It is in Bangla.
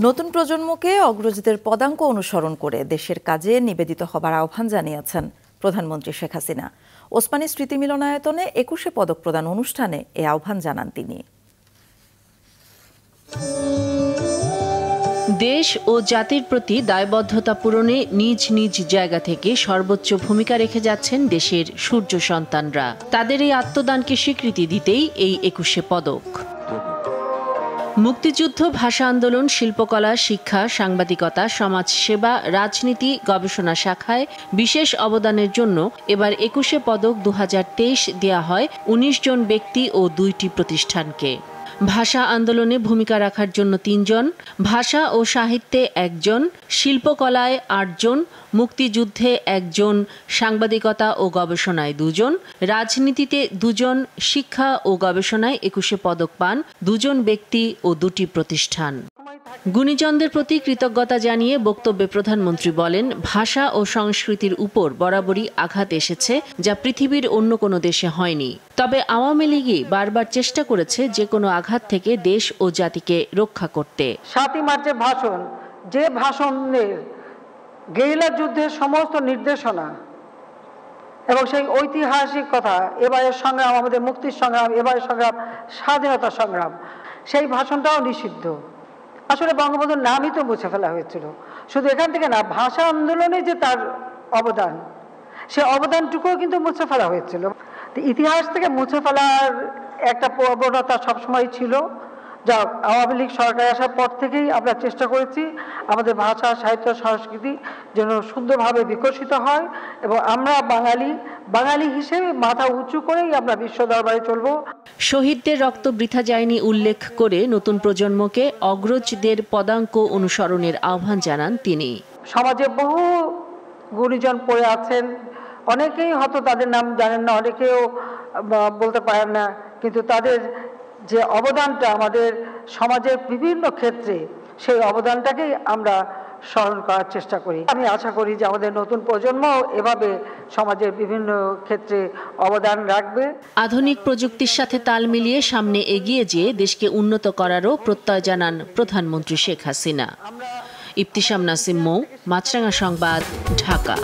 নতুন প্রজন্মকে অগ্রজদের পদাঙ্ক অনুসরণ করে দেশের কাজে নিবেদিত হবার আহ্বান জানিয়েছেন প্রধানমন্ত্রী শেখ হাসিনা। ওসমানী স্মৃতি মিলনায়তনে একুশে পদক প্রদান অনুষ্ঠানে এ আহ্বান জানান তিনি। দেশ ও জাতির প্রতি দায়বদ্ধতা পূরণে নিজ নিজ জায়গা থেকে সর্বোচ্চ ভূমিকা রেখে যাচ্ছেন দেশের সূর্য সন্তানরা। তাদের এই আত্মদানকে স্বীকৃতি দিতেই এই একুশে পদক। মুক্তিযুদ্ধ, ভাষা আন্দোলন, শিল্পকলা, শিক্ষা, সাংবাদিকতা, সমাজসেবা, রাজনীতি, গবেষণা শাখায় বিশেষ অবদানের জন্য এবার একুশে পদক দু দেয়া হয় ১৯ জন ব্যক্তি ও দুইটি প্রতিষ্ঠানকে। ভাষা আন্দোলনে ভূমিকা রাখার জন্য তিনজন, ভাষা ও সাহিত্যে একজন, শিল্পকলায় আটজন, মুক্তিযুদ্ধে একজন, সাংবাদিকতা ও গবেষণায় দুজন, রাজনীতিতে দুজন, শিক্ষা ও গবেষণায় একুশে পদক পান দুজন ব্যক্তি ও দুটি প্রতিষ্ঠান। গুণীজনদের প্রতি কৃতজ্ঞতা জানিয়ে বক্তব্যে প্রধানমন্ত্রী বলেন, ভাষা ও সংস্কৃতির উপর বরাবরই আঘাত এসেছে যা পৃথিবীর অন্য কোনো দেশে হয়নি। তবে আওয়ামী লীগই বারবার চেষ্টা করেছে যে কোনো আঘাত থেকে দেশ ও জাতিকে রক্ষা করতে। সাতই মার্চের ভাষণ, যে ভাষণের গেরিলা যুদ্ধের সমস্ত নির্দেশনা এবং সেই ঐতিহাসিক কথা, এবারের সংগ্রাম, আমাদের মুক্তির সংগ্রাম, এবারের সংগ্রাম, স্বাধীনতা সংগ্রাম, সেই ভাষণটাও নিষিদ্ধ। আসলে বঙ্গবন্ধুর নামই তো মুছে ফেলা হয়েছিল। শুধু এখান থেকে না, ভাষা আন্দোলনে যে তার অবদান, সে অবদানটুকুও কিন্তু মুছে ফেলা হয়েছিল। ইতিহাস থেকে মুছে ফেলার একটা প্রবণতা সবসময় ছিল। যা আওয়ামী লীগ সরকার আসার পর থেকেই আমরা চেষ্টা করেছি আমাদের ভাষা সাহিত্য সংস্কৃতি যেন সুন্দরভাবে বিকশিত হয় এবং আমরা বাঙালি বাঙালি হিসেবে মাথা উঁচু করেই আমরা বিশ্ব দরবারে চলব। শহীদদের রক্ত বৃথা যায়নি উল্লেখ করে নতুন প্রজন্মকে অগ্রজদের পদাঙ্ক অনুসরণের আহ্বান জানান তিনি। সমাজে বহু গুণীজন পড়ে আছেন। অনেকেই হয়তো তাদের নাম জানেন না অনেকেও বলতে পারেন না কিন্তু তাদের যে অবদানটা আমাদের সমাজের বিভিন্ন ক্ষেত্রে সেই অবদানটাকেই আমরা স্মরণ করার চেষ্টা করি। আমি আশা করি যে আমাদের নতুন প্রজন্ম এভাবে সমাজের বিভিন্ন ক্ষেত্রে অবদান রাখবে। আধুনিক প্রযুক্তির সাথে তাল মিলিয়ে সামনে এগিয়ে যেয়ে দেশকে উন্নত করারও প্রত্যয় জানান প্রধানমন্ত্রী শেখ হাসিনা। ইফতিসাম নাসিম মৌ মাছরাঙা সংবাদ ঢাকা।